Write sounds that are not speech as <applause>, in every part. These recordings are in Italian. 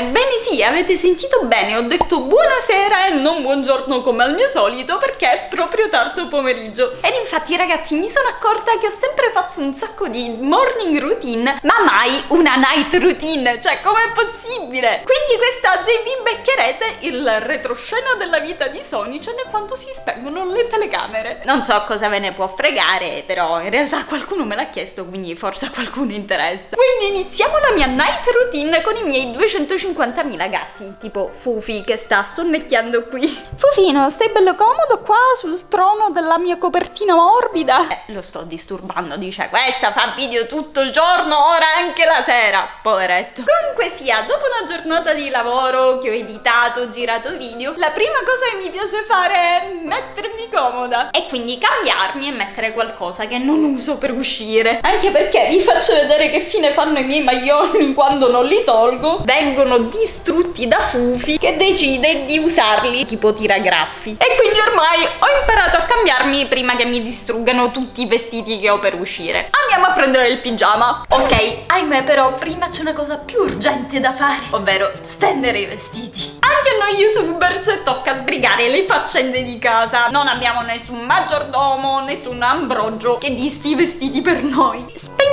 Ebbene sì, avete sentito bene, ho detto buonasera e non buongiorno come al mio solito perché è proprio tardo pomeriggio. Ed infatti ragazzi mi sono accorta che ho sempre fatto un sacco di morning routine, ma mai una night routine, cioè com'è possibile? Quindi quest'oggi vi beccherete il retroscena della vita di Sonic e quando si spengono le telecamere. Non so cosa ve ne può fregare, però in realtà qualcuno me l'ha chiesto, quindi forse a qualcuno interessa. Quindi iniziamo la mia night routine con i miei 250.000 gatti, tipo Fufi che sta sonnecchiando qui. Fufino, stai bello comodo qua sul trono della mia copertina morbida? Eh, lo sto disturbando, dice, questa fa video tutto il giorno, ora anche la sera, poveretto. Comunque sia, dopo una giornata di lavoro che ho editato, girato video, la prima cosa che mi piace fare è mettermi comoda e quindi cambiarmi e mettere qualcosa che non uso per uscire. Anche perché vi faccio vedere che fine fanno i miei maglioni <laughs> quando non li tolgo. Vengono distrutti da Fufi che decide di usarli tipo tiragraffi. E quindi ormai ho imparato a cambiarmi prima che mi distruggano tutti i vestiti che ho per uscire. Andiamo a prendere il pigiama. Ok, ahimè però prima c'è una cosa più urgente da fare, ovvero stendere i vestiti. Anche a noi youtubers tocca sbrigare le faccende di casa. Non abbiamo nessun maggiordomo, nessun ambrogio che disfi i vestiti per noi.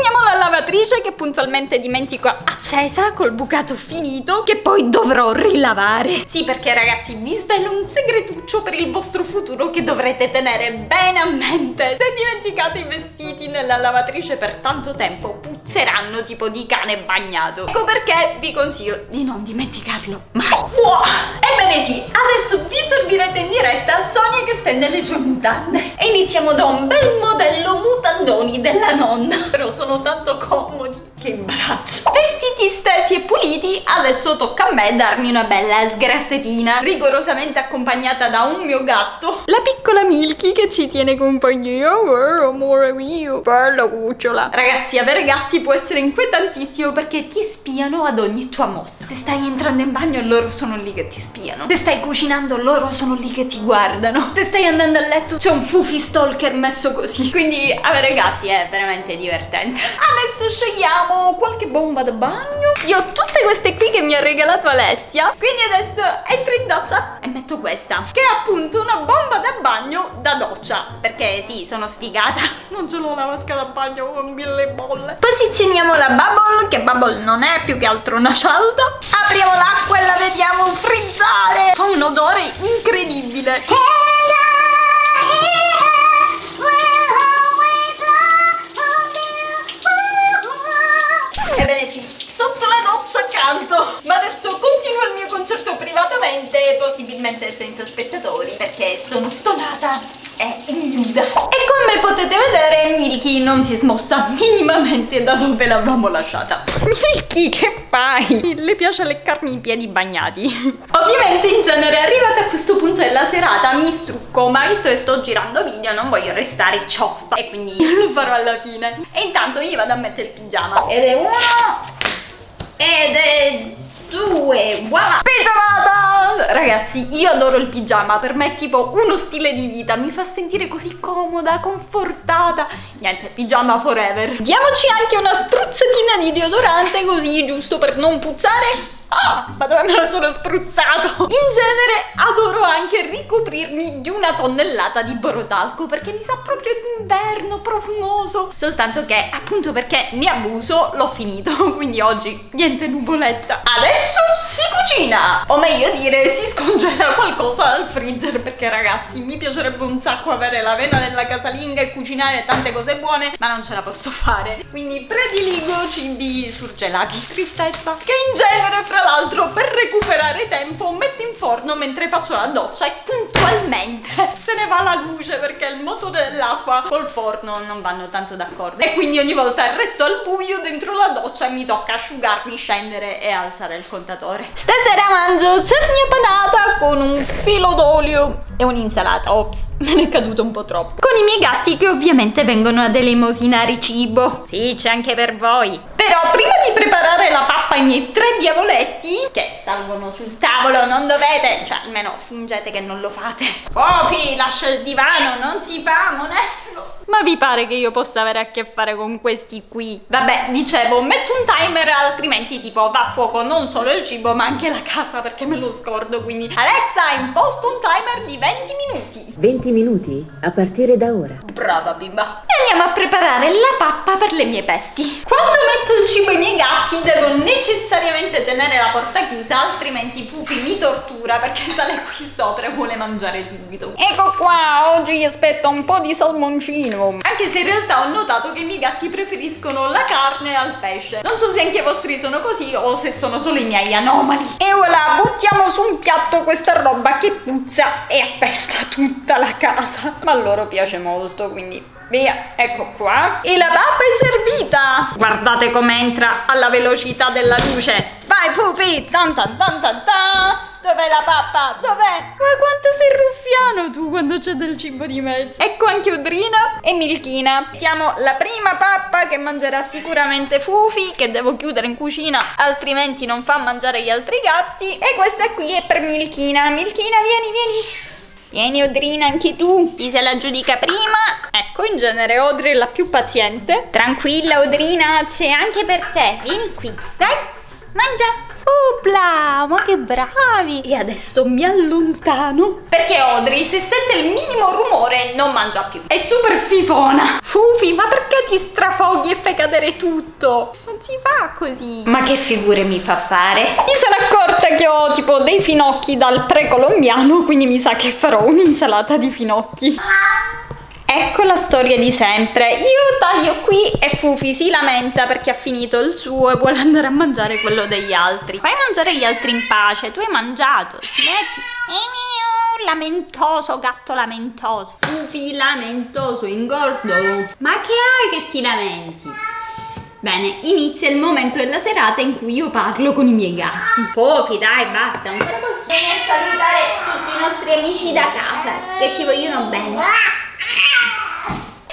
Spegniamo la lavatrice che puntualmente dimentico accesa col bucato finito che poi dovrò rilavare. Sì, perché ragazzi vi svelo un segretuccio per il vostro futuro che dovrete tenere bene a mente. Se dimenticate i vestiti nella lavatrice per tanto tempo, puzzeranno tipo di cane bagnato. Ecco perché vi consiglio di non dimenticarlo mai. Wow! Ebbene sì, adesso vi servirete in diretta Sonia che stende le sue mutande. E iniziamo da un bel modello mutandoni della nonna. Però sono tanto comodi. Che imbarazzo. Vestiti stesi e puliti, adesso tocca a me darmi una bella sgrassetina, rigorosamente accompagnata da un mio gatto, la piccola Milky che ci tiene compagnia. Oh, amore mio, bella cucciola. Ragazzi, avere gatti può essere inquietantissimo perché ti spiano ad ogni tua mossa. Se stai entrando in bagno, loro sono lì che ti spiano. Se stai cucinando, loro sono lì che ti guardano. Se stai andando a letto, c'è un fufi stalker messo così. Quindi avere gatti è veramente divertente. Adesso scegliamo qualche bomba da bagno. Io ho tutte queste qui che mi ha regalato Alessia. Quindi adesso entro in doccia e metto questa. Che è appunto una bomba da bagno da doccia. Perché sì, sono sfigata. <laughs> Non ce l'ho la vasca da bagno con mille bolle. Posizioniamo la bubble, che bubble non è più che altro una cialda. Apriamo l'acqua e la vediamo frizzare. Fa un odore incredibile. Ebbene accanto Ma adesso continuo il mio concerto privatamente Possibilmente senza spettatori Perché sono stonata. E ignuda E come potete vedere Milky non si è smossa minimamente da dove l'avevamo lasciata. <laughs> Milky che fai? Le piace leccarmi i piedi bagnati. Ovviamente in genere arrivata a questo punto della serata mi strucco Ma visto che sto girando video non voglio restare cioffa. E quindi <laughs> lo farò alla fine. E intanto io vado a mettere il pigiama. Ed è uno Ed è due voilà. Pigiamata! Ragazzi io adoro il pigiama per me è tipo uno stile di vita mi fa sentire così comoda confortata. Niente pigiama forever. Diamoci anche una spruzzatina di deodorante così giusto per non puzzare Ah, ma dove me lo sono spruzzato? In genere adoro anche ricoprirmi di una tonnellata di borotalco perché mi sa proprio d'inverno, profumoso. Soltanto che, appunto perché ne abuso, l'ho finito. <laughs> Quindi oggi niente nuvoletta. Adesso si cucina! O meglio dire, si scongela qualcosa dal freezer perché ragazzi, mi piacerebbe un sacco avere la vena della casalinga e cucinare tante cose buone, ma non ce la posso fare. Quindi prediligo cibi surgelati. Tristezza. Che in genere fra tra l'altro per recuperare tempo metto in forno mentre faccio la doccia e puntualmente <laughs> se ne va la luce perché il motore dell'acqua col forno non vanno tanto d'accordo. E quindi ogni volta resto al buio dentro la doccia e mi tocca asciugarmi, scendere e alzare il contatore. Stasera mangio cernia panata con un filo d'olio e un'insalata. Ops, <laughs> me ne è caduto un po' troppo. Con i miei gatti che ovviamente vengono ad elemosinare cibo sì, c'è anche per voi. Però prima di preparare la pappa ai miei tre diavoletti che salgono sul tavolo, non dovete, cioè almeno fingete che non lo fate. Fofi, lascia il divano, non si fa, monello. Ma vi pare che io possa avere a che fare con questi qui? Vabbè, dicevo, metto un timer altrimenti tipo va a fuoco non solo il cibo ma anche la casa perché me lo scordo. Quindi Alexa, imposto un timer di 20 minuti. 20 minuti? A partire da ora. Brava bimba. E andiamo a preparare la pappa per le mie pesti. Quando metto il cibo ai miei gatti devo necessariamente tenere la porta chiusa altrimenti Pupi mi tortura perché sale qui sopra e vuole mangiare subito. Ecco qua, oggi gli aspetta un po' di salmoncino. Anche se in realtà ho notato che i miei gatti preferiscono la carne al pesce. Non so se anche i vostri sono così o se sono solo i miei anomali. E ora buttiamo su un piatto questa roba che puzza e appesta tutta la casa. Ma a loro piace molto, quindi Via, ecco qua. E la pappa è servita. Guardate come entra alla velocità della luce. Vai Fufi, tan tan tan tan tan. Dov'è la pappa? Dov'è? Ma quanto sei ruffiano tu quando c'è del cibo di mezzo. Ecco anche Udrina e Milchina. Mettiamo la prima pappa che mangerà sicuramente Fufi, che devo chiudere in cucina, altrimenti non fa mangiare gli altri gatti. E questa qui è per Milchina. Milchina, vieni, vieni. Vieni Odrina anche tu Chi se la giudica prima Ecco in genere Odri è la più paziente Tranquilla Odrina c'è anche per te Vieni qui Dai mangia Upla, ma che bravi! E adesso mi allontano Perché Audrey se sente il minimo rumore non mangia più È super fifona Fufi, ma perché ti strafoghi e fai cadere tutto? Non si fa così Ma che figure mi fa fare? Mi sono accorta che ho tipo dei finocchi dal precolombiano Quindi mi sa che farò un'insalata di finocchi Ecco la storia di sempre. Io taglio qui e Fufi si lamenta perché ha finito il suo e vuole andare a mangiare quello degli altri. Fai mangiare gli altri in pace, tu hai mangiato, smetti. Lamentoso, gatto lamentoso. Fufi lamentoso, ingordo. Ma che hai che ti lamenti? Bene, inizia il momento della serata in cui io parlo con i miei gatti. Fufi, dai, basta, non fare così. Vieni a salutare tutti i nostri amici da casa, che ti vogliono bene.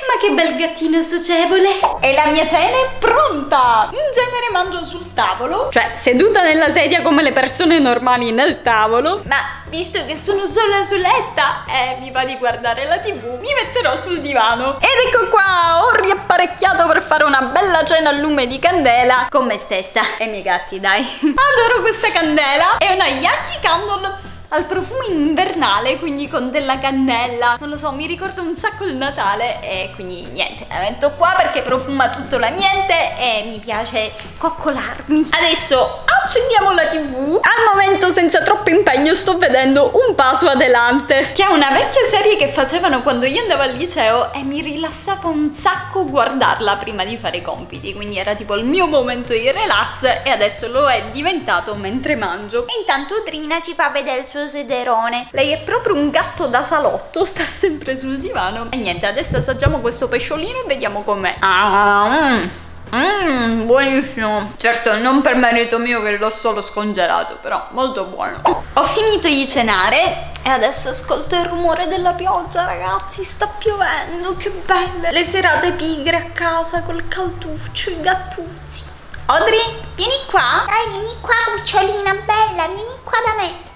Ma che bel gattino socievole! E la mia cena è pronta! In genere mangio sul tavolo, cioè seduta nella sedia come le persone normali nel tavolo. Ma visto che sono sola suletta e mi va di guardare la tv, mi metterò sul divano. Ed ecco qua, ho riapparecchiato per fare una bella cena a lume di candela con me stessa e i miei gatti, dai. <laughs> Adoro questa candela! È una Yankee Candle al profumo invernale, quindi con della cannella. Non lo so, mi ricorda un sacco il Natale e quindi niente, la metto qua perché profuma tutto l'ambiente e mi piace coccolarmi. Adesso accendiamo la tv. Al momento senza troppo impegno sto vedendo un paso adelante, che è una vecchia serie che facevano quando io andavo al liceo e mi rilassava un sacco guardarla prima di fare i compiti, quindi era tipo il mio momento di relax e adesso lo è diventato mentre mangio. E intanto Trina ci fa vedere il suo sederone. Lei è proprio un gatto da salotto, sta sempre sul divano. E niente, adesso assaggiamo questo pesciolino e vediamo com'è. Ah, mm. Mmm, buonissimo. Certo, non per merito mio che l'ho solo scongelato, però molto buono. Ho finito di cenare e adesso ascolto il rumore della pioggia, ragazzi. Sta piovendo, che belle. Le serate pigre a casa col calduccio, i gattuzzi. Audrey, vieni qua. Dai, vieni qua, cucciolina bella, vieni qua da me.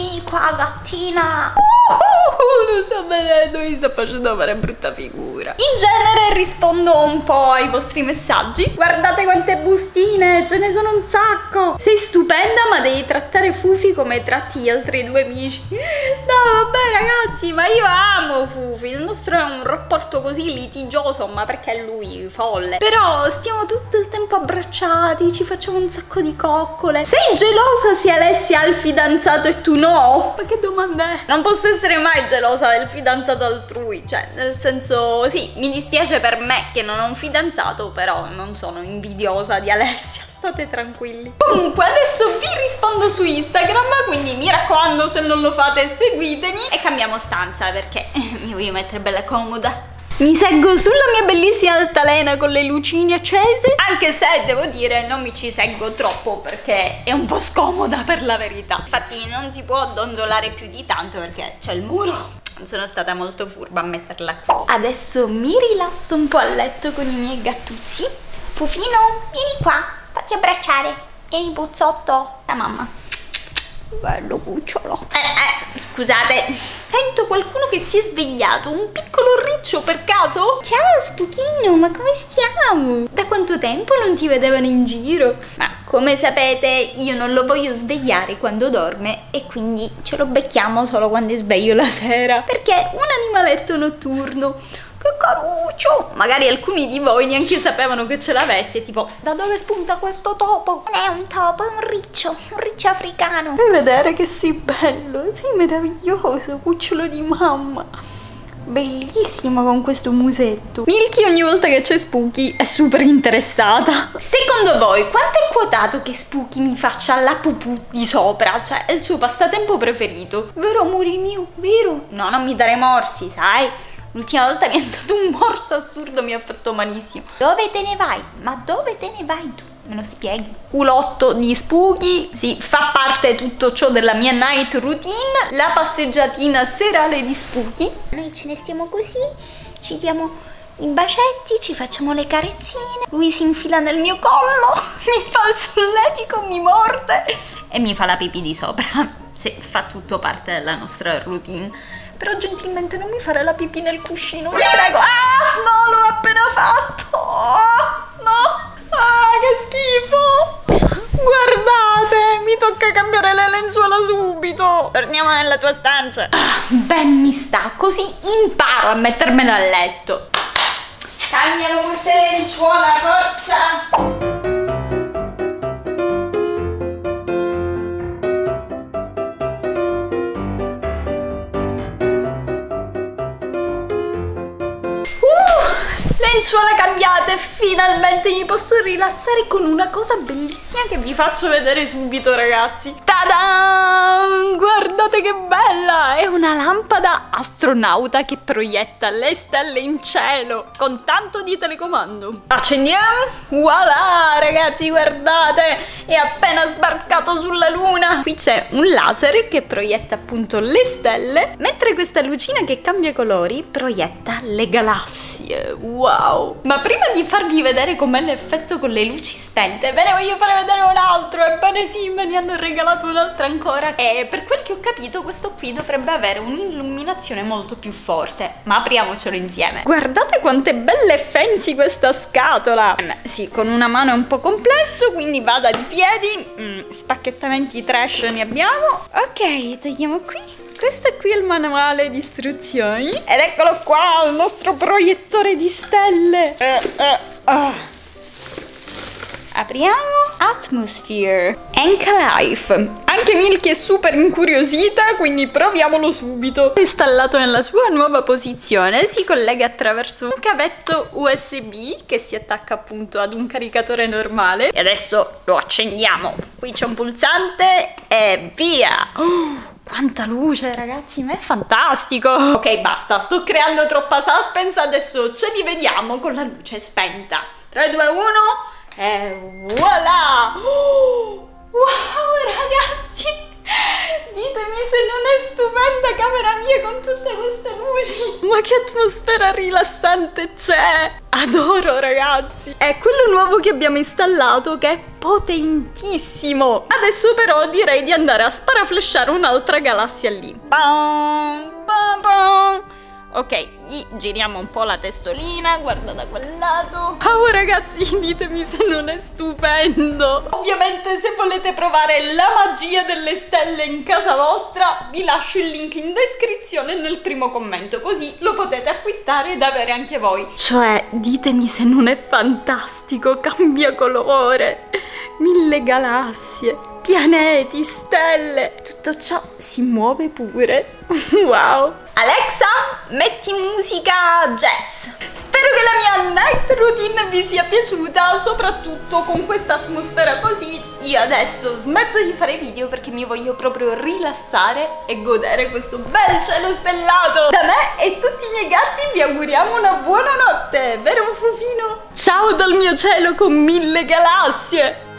Vieni qua gattina. Uh, Lo sto vedendo, mi sta facendo fare brutta figura. In genere rispondo un po' ai vostri messaggi. Guardate quante bustine, ce ne sono un sacco. Sei stupenda ma devi trattare Fufi come tratti gli altri due amici. No vabbè ragazzi, ma io amo Fufi. Il nostro è un rapporto così litigioso Ma perché è lui folle. Però stiamo tutto il tempo abbracciati Ci facciamo un sacco di coccole. Sei gelosa se Alessia ha il fidanzato e tu no? No? Ma che domanda è? Non posso essere mai gelosa del fidanzato altrui Cioè, nel senso, sì, mi dispiace per me che non ho un fidanzato Però non sono invidiosa di Alessia <laughs> State tranquilli. Comunque adesso vi rispondo su Instagram, quindi mi raccomando se non lo fate seguitemi e cambiamo stanza perché <laughs> mi voglio mettere bella comoda. Mi seggo sulla mia bellissima altalena con le lucine accese. Anche se devo dire non mi ci seggo troppo perché è un po' scomoda per la verità. Infatti non si può donzolare più di tanto perché c'è il muro. Sono stata molto furba a metterla qui. Adesso mi rilasso un po' a letto con i miei gattuzzi Fufino, vieni qua, fatti abbracciare. Vieni puzzotto, la mamma Bello cucciolo. Eh, eh, scusate, sento qualcuno che si è svegliato, un piccolo riccio per caso? Ciao Spuchino, ma come stiamo? Da quanto tempo non ti vedevano in giro? Ma come sapete io non lo voglio svegliare quando dorme e quindi ce lo becchiamo solo quando è sveglio la sera, perché è un animaletto notturno. Che caruccio! Magari alcuni di voi neanche sapevano che ce l'avesse, tipo, da dove spunta questo topo? Non è un topo, è un riccio, un riccio africano. Vuoi vedere che sei bello, sei meraviglioso, cucciolo di mamma. Bellissimo con questo musetto. Milky ogni volta che c'è Spooky è super interessata. Secondo voi quanto è quotato che Spooky mi faccia la pupù di sopra? Cioè è il suo passatempo preferito. Vero amore mio? Vero? No, non mi dare morsi, sai? L'ultima volta mi è dato un morso assurdo, mi ha fatto malissimo. Dove te ne vai? Ma dove te ne vai tu? Me lo spieghi? Culotto di spooky, sì, fa parte tutto ciò della mia night routine, la passeggiatina serale di spooky. Noi ce ne stiamo così, ci diamo i bacetti, ci facciamo le carezzine, lui si infila nel mio collo, <laughs> mi fa il solletico, mi morde e mi fa la pipì di sopra. <laughs> Sì, fa tutto parte della nostra routine. Però gentilmente non mi fare la pipì nel cuscino, vi prego. Ah, no, l'ho appena fatto. no. Ah, che schifo. Guardate, mi tocca cambiare le lenzuola subito. Torniamo nella tua stanza. Ah, ben mi sta, così imparo a mettermela a letto. Cambiamo queste lenzuola, forza. Lenzuola cambiate finalmente mi posso rilassare con una cosa bellissima che vi faccio vedere subito ragazzi Tada! Guardate che bella! È una lampada astronauta che proietta le stelle in cielo con tanto di telecomando Accendiamo? Voilà ragazzi guardate! È appena sbarcato sulla luna Qui c'è un laser che proietta appunto le stelle mentre questa lucina che cambia colori proietta le galassie Wow! Wow! Ma prima di farvi vedere com'è l'effetto con le luci spente, ve ne voglio fare vedere un altro. Ebbene sì, me ne hanno regalato un altro ancora. E per quel che ho capito, questo qui dovrebbe avere un'illuminazione molto più forte. Ma apriamocelo insieme. Guardate quanto è bella e fancy questa scatola. Eh, sì, con una mano è un po' complesso, quindi vada di piedi. Mm, spacchettamenti trash ne abbiamo. Ok, tagliamo qui questo qui è il manuale di istruzioni. Ed eccolo qua, il nostro proiettore di stelle. Eh, eh, oh. Apriamo. Atmosphere. Enka Life. Anche Milky è super incuriosita quindi proviamolo subito. Installato nella sua nuova posizione si collega attraverso un cavetto USB che si attacca appunto ad un caricatore normale. E adesso lo accendiamo. Qui c'è un pulsante e via. Oh, quanta luce ragazzi, ma è fantastico! Ok basta, sto creando troppa suspense Adesso ce li vediamo con la luce spenta. 3, 2, 1 e voilà! <gasps> Wow ragazzi! Ditemi se non è stupenda camera mia con tutte queste luci! Ma che atmosfera rilassante c'è! Adoro ragazzi! È quello nuovo che abbiamo installato che è potentissimo Adesso però direi di andare a sparaflashare un'altra galassia lì Bam, bam, bam. Ok, gli giriamo un po' la testolina, guarda da quel lato. Oh ragazzi, <laughs> ditemi se non è stupendo. Ovviamente se volete provare la magia delle stelle in casa vostra, vi lascio il link in descrizione nel primo commento, così lo potete acquistare ed avere anche voi. Cioè, ditemi se non è fantastico, cambia colore, mille galassie, pianeti, stelle, tutto ciò si muove pure. <laughs> wow! Alexa, metti musica jazz. Spero che la mia night routine vi sia piaciuta, soprattutto con questa atmosfera così. Io adesso smetto di fare video perché mi voglio proprio rilassare e godere questo bel cielo stellato. Da me e tutti i miei gatti vi auguriamo una buona notte, vero Fufino? Ciao dal mio cielo con mille galassie!